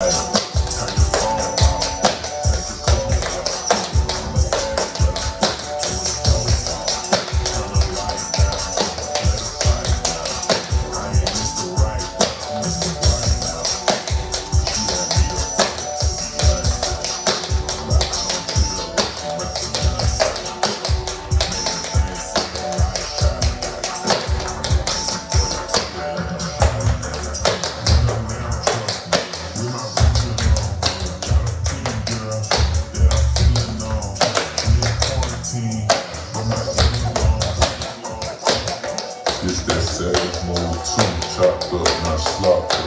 Right. It's that savage mode, too chopped up, not slopped up.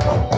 Thank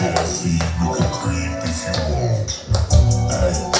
Sassy, you can creep if you want. Hey.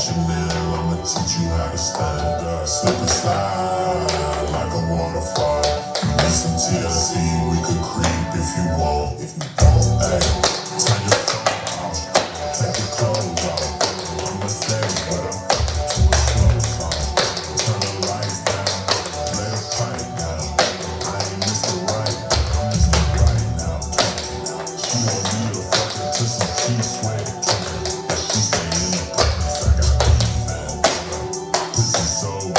Chanel, I'ma teach you how to stand up. Slip and slide like a waterfall. Need some TLC, we could creep if you want. If you don't, hey, turn your soul.